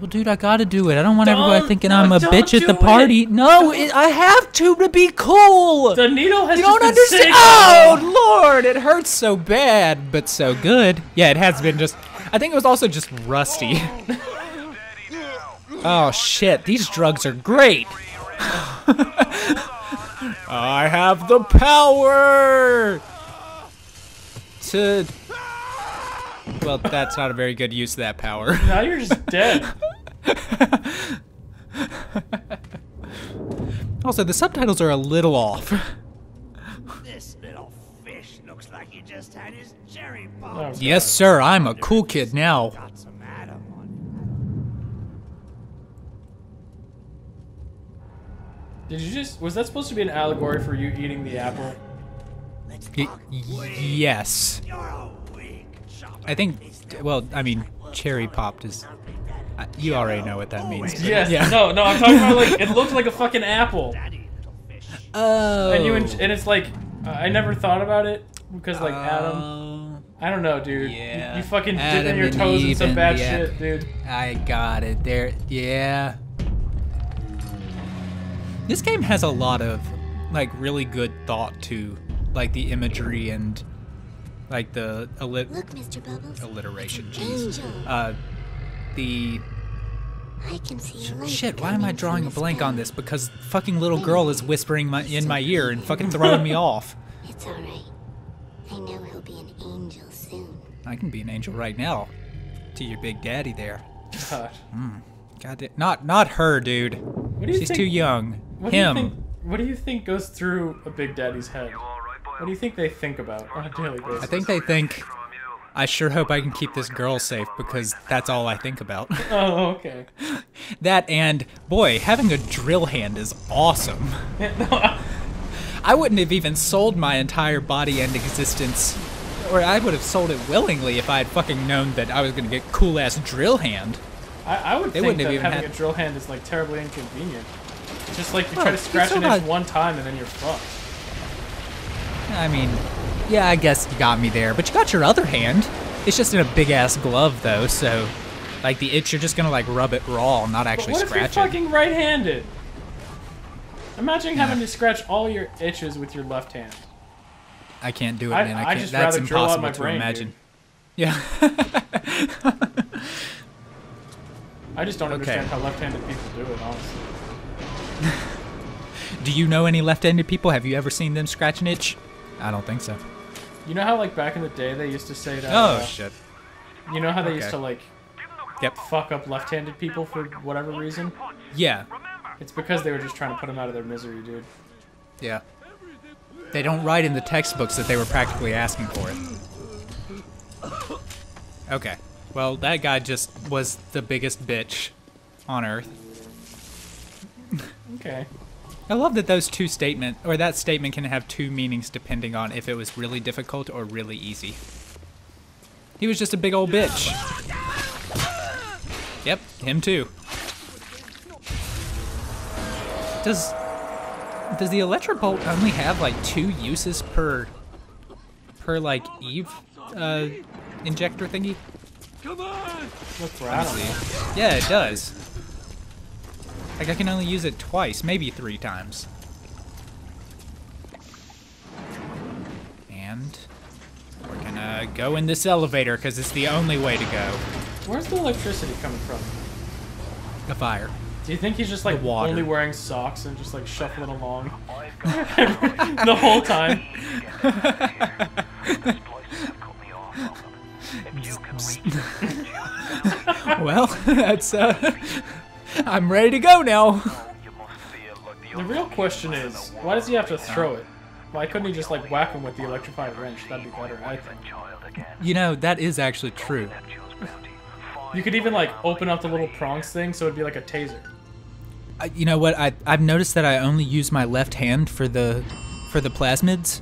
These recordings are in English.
Well, dude, I gotta do it. I don't want everybody Don't- thinking no, I'm a bitch at the party. No, it, I have to to be cool. The needle has you just don't been understand. Oh Lord, it hurts so bad, but so good. Yeah, it has been just. I think it was also just rusty. oh shit, these drugs are great. I have the power to. Well, that's not a very good use of that power. Now you're just dead. Also, the subtitles are a little off. This little fish looks like he just had his cherry pop. Oh, Yes, sir, I'm a cool kid now. Got some Adam on Did you just? Was that supposed to be an allegory for you eating the apple? Y- yes. You're a weak chopper. I think, well, I mean, cherry popped is. I- You already know what that means. but- Yes. Yeah. No, no. I'm talking about like it looked like a fucking apple, Daddy, little fish. Oh. and you en- and it's like uh, I never thought about it because like Adam. Oh, I don't know, dude. You- yeah. You, fucking Adam dipping your and toes in Eve some bad the app- shit, dude. I got it. There. Yeah. This game has a lot of, like, really good thought to, like, the imagery and, like, the allit- Look, Mr. Bubbles. alliteration. Jeez. Angel. Uh, the I can see a light Shit, why am I drawing a blank on this? Because fucking little girl is whispering my, in my ear and fucking throwing me off. It's all right. I know he'll be an angel soon. I can be an angel right now. To your big daddy there. God. Hmm. God damn. Not, not her, dude. What do you She's think? too young. What Him. Do you think, what do you think goes through a big daddy's head? What do you think they think about on a daily basis? I think they think, I sure hope I can keep this girl safe because that's all I think about. Oh, okay. that and, boy, having a drill hand is awesome. I wouldn't have even sold my entire body and existence, or I would have sold it willingly if I had fucking known that I was gonna get cool ass drill hand. I, I would They think that having had- a drill hand is like terribly inconvenient. It's just like you Well, try to scratch not an itch a- one time and then you're fucked. I mean, yeah, I guess you got me there, but you got your other hand. It's just in a big ass glove though, so like the itch, you're just gonna like rub it raw, not But actually what if you're scratch it. fucking right-handed? Imagine having to scratch all your itches with your left hand. I can't do it, I- man. I I can't. just That's rather drill out impossible my to brain, imagine. dude. Yeah. I just don't Okay. understand how left-handed people do it, honestly. do you know any left-handed people? Have you ever seen them scratch an itch? I don't think so. You know how like back in the day they used to say that. Oh uh, shit. You know how they used to like Yep. fuck up left-handed people for whatever reason? Yeah. It's because they were just trying to put them out of their misery, dude. Yeah. They don't write in the textbooks that they were practically asking for it. Okay. Well, that guy just was the biggest bitch on earth. Okay. I love that those two statement or that statement can have two meanings depending on if it was really difficult or really easy. He was just a big old bitch. Yep, him too. Does does the electrobolt only have like two uses per per like Eve uh, injector thingy? Come on. Look for Adam. Yeah, it does. Like I can only use it twice, maybe three times. And we're gonna go in this elevator because it's the only way to go. Where's the electricity coming from? The fire. Do you think he's just like water. only wearing socks and just like shuffling along the whole time? well, that's uh, I'm ready to go now. The real question is, why does he have to throw it? Why couldn't he just like whack him with the electrified wrench? That'd be better, I think. You know that is actually true. You could even like open up the little prongs thing so it'd be like a taser. I, you know what? I I've noticed that I only use my left hand for the for the plasmids.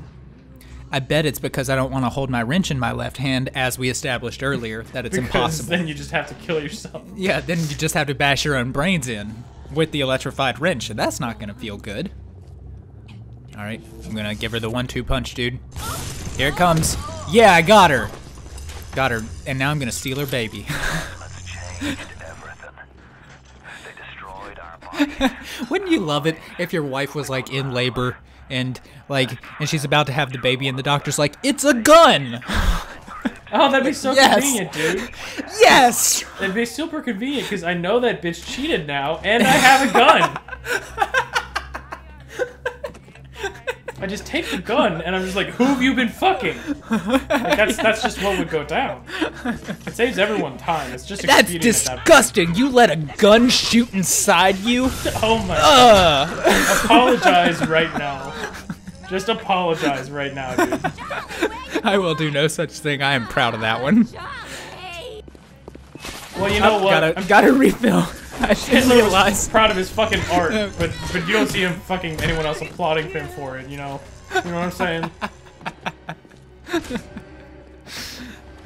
I bet it's because I don't want to hold my wrench in my left hand, as we established earlier that it's Because impossible. then you just have to kill yourself. Yeah, then you just have to bash your own brains in with the electrified wrench, and that's not gonna feel good. All right, I'm gonna give her the one-two punch, dude. Here it comes. Yeah, I got her. Got her, and now I'm gonna steal her baby. Wouldn't you love it if your wife was like in labor and like and she's about to have the baby and the doctor's like, "It's a gun." Oh, that'd be so Yes. convenient, dude. yes. It'd be super convenient because I know that bitch cheated now, and I have a gun. I just take the gun, and I'm just like, "Who have you been fucking?" Like, that's that's just what would go down. It saves everyone time. It's just That's at that disgusting. You let a gun shoot inside you? Oh my! Ugh. apologize right now. Just apologize right now, dude. I will do no such thing. I am proud of that one. Well, you know what? Gotta, I'm gotta refill. I didn't Hitler was realize. proud of his fucking art, but but you don't see him fucking anyone else applauding him for it. You know, you know what I'm saying?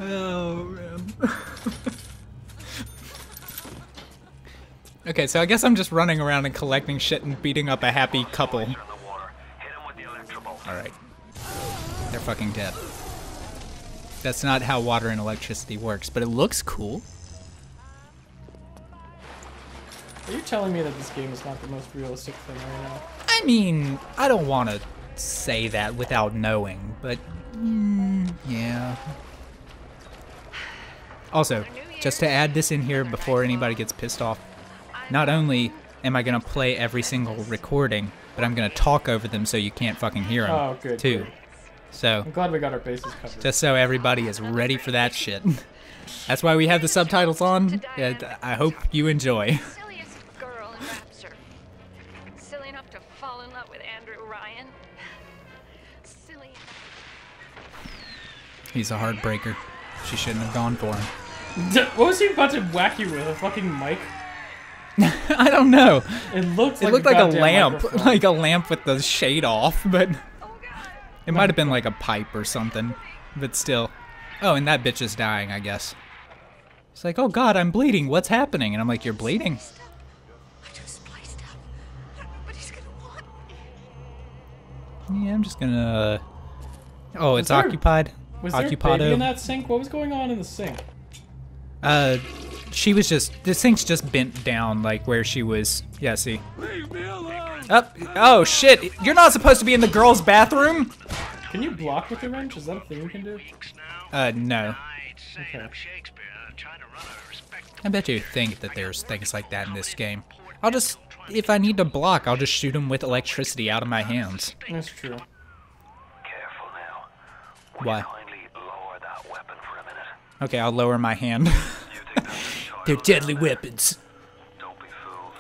Oh man. okay, so I guess I'm just running around and collecting shit and beating up a happy couple. In the water. Hit him with the electrobolt. Alright. They're fucking dead. That's not how water and electricity works, but it looks cool. Are you telling me that this game is not the most realistic thing right now? I mean, I don't want to say that without knowing, but mm, yeah. Also, just to add this in here before anybody gets pissed off, not only am I gonna play every single recording, but I'm gonna talk over them so you can't fucking hear them Oh, good, too. good. So I'm glad we got our bases covered. just so everybody is ready for that shit. That's why we have the subtitles on. I hope you enjoy. Silliest girl in Rapture. Silly enough to fall in love with Andrew Ryan. Silly. He's a heartbreaker. She shouldn't have gone for him. what was he about to whack you with? A fucking mic? I don't know. It looked like It looked like a lamp, microphone. like a lamp with the shade off, but it might have been like a pipe or something. But still. Oh, and that bitch is dying, I guess. It's like, oh god, I'm bleeding. What's happening? And I'm like, you're bleeding. Yeah, I'm just gonna. Oh, it's there- occupied. Was there a Occupado. baby in that sink? What was going on in the sink? Uh, she was just the sink's just bent down, like where she was. Yeah, see. Up. Oh shit! You're not supposed to be in the girls' bathroom. Can you block with your wrench? Is that a thing you can do? Uh, no. Okay. I'm Shakespeare. I'm trying to run a respectable. I bet you think that there's things like that in this game. I'll just, if I need to block, I'll just shoot him with electricity out of my hands. That's true. Careful now. Will Why? lower that weapon for a minute? Okay, I'll lower my hand. You think that's the child They're deadly weapons. Don't be fooled.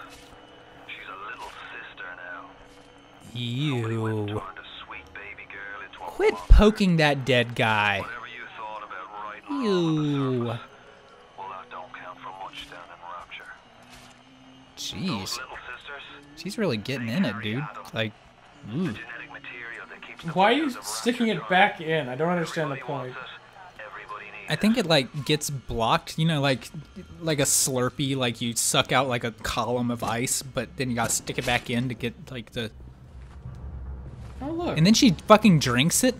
She's a little sister now. Ew. Turned a sweet baby girl into a Quit poking that dead guy. Whatever you thought about right and wrong on the Ew. surface, well, that don't count for much down in Rapture. Jeez. She's really getting in it, dude. Like, ooh. genetic material that keeps the Why are you sticking it back in? I don't understand the point. wants it. Everybody needs I think it like gets blocked, you know, like like a Slurpee, like you suck out like a column of ice, but then you gotta stick it back in to get like the. Oh look, And then she fucking drinks it.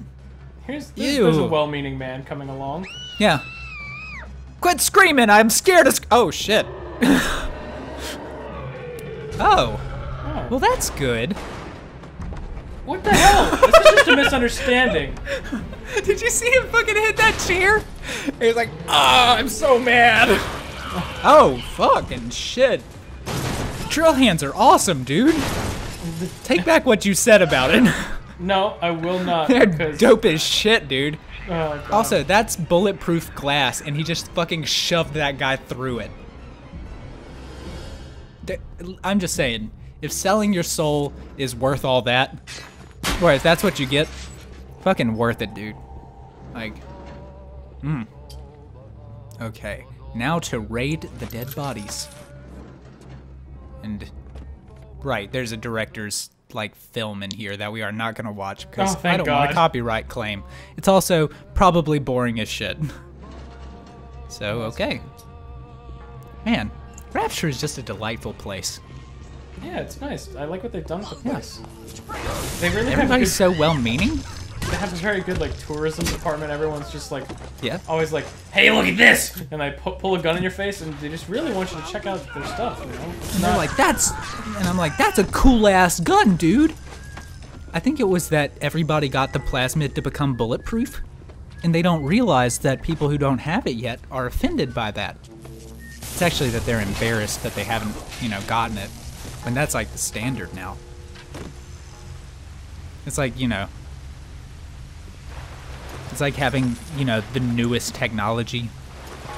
here's there's, there's a well-meaning man coming along. Yeah. Quit screaming! I'm scared of. Sc- oh shit. oh. Oh, Well, that's good. what the hell? this is just a misunderstanding. Did you see him fucking hit that chair? He was like, "Ah, I'm so mad." Oh, fucking shit. Drill hands are awesome, dude. Take back what you said about it. No, I will not. They're because, dope as shit, dude. Oh, Also, that's bulletproof glass, and he just fucking shoved that guy through it. I'm just saying, if selling your soul is worth all that, or if that's what you get, fucking worth it, dude. Like, hmm. Okay, now to raid the dead bodies. And, right, there's a director's like film in here that we are not gonna watch because Oh, I don't want a copyright claim. It's also probably boring as shit. So okay, man, Rapture is just a delightful place. Yeah, it's nice. I like what they've done with the place. They really Everybody's good, so well-meaning. they have a very good like tourism department. Everyone's just like Yeah. always like, "Hey, look at this!" And they pu- pull a gun in your face, and they just really want you to check out their stuff. You know? It's And they're like, that's, and I'm like, that's a cool ass gun, dude. I think it was that everybody got the plasmid to become bulletproof, and they don't realize that people who don't have it yet are offended by that. It's actually that they're embarrassed that they haven't, you know, gotten it, And that's like the standard now. It's like, you know, it's like having, you know, the newest technology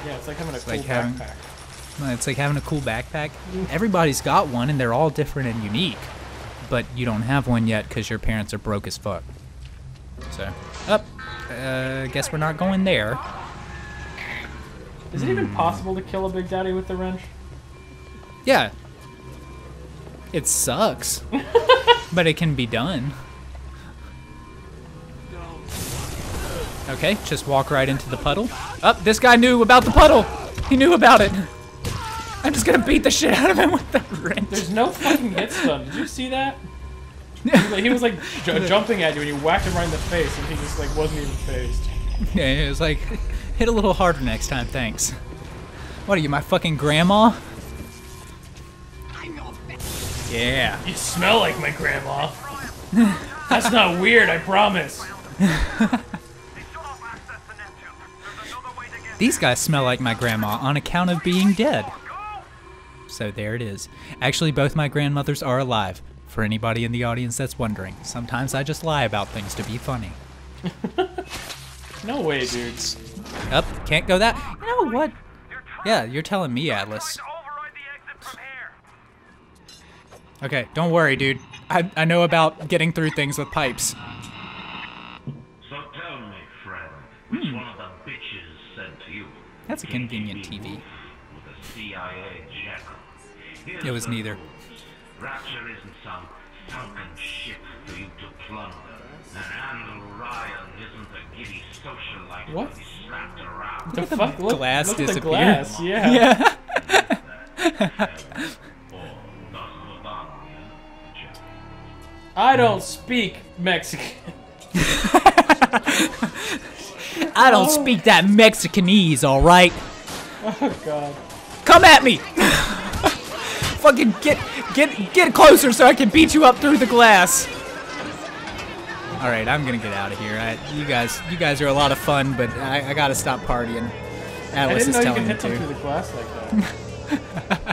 yeah, it's like having a cool like having- backpack. It's like having a cool backpack. Everybody's got one, and they're all different and unique. But you don't have one yet because your parents are broke as fuck. So, up. uh, guess we're not going there. Is it even hmm. possible to kill a Big Daddy with the wrench? Yeah. It sucks, but it can be done. Okay, just walk right into the puddle. Up, this guy knew about the puddle. He knew about it. I'm just gonna beat the shit out of him with the wrench. There's no fucking hit stun. Did you see that? He was like, he was, like, ju- jumping at you, and you whacked him right in the face, and he just like wasn't even phased. Yeah, it was like, hit a little harder next time, thanks. What are you, my fucking grandma? Yeah. You smell like my grandma. That's not weird, I promise. These guys smell like my grandma on account of being dead. So there it is. Actually, both my grandmothers are alive. For anybody in the audience that's wondering, sometimes I just lie about things to be funny. No way, dude. Up, can't go that. You know what? Yeah, you're telling me, Atlas. Okay, don't worry, dude. I, I know about getting through things with pipes. So tell me, friend, which hmm. one of the bitches sent you? That's a convenient TV. With a CIA jackal. It was neither. Rapture isn't some sunken ship for you to plunder. And Andrew Ryan isn't a giddy socialite What? to be slapped around. The fuck? Look, glass look at the disappear. glass, yeah. Yeah. Or does Ladanya? I don't speak Mexican. I don't speak that Mexicanese, alright? Oh god. Come at me! Fucking get get get closer so I can beat you up through the glass. All right, I'm gonna get out of here. I, you guys, you guys are a lot of fun, but I, I gotta stop partying. Atlas is telling me to. through the glass like that.